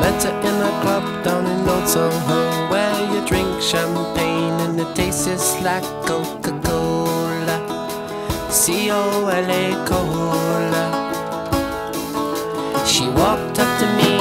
met her in a club down in Old Soho Where you drink champagne and it tastes just like Coca-Cola. C-O-L-A, Cola. She walked up to me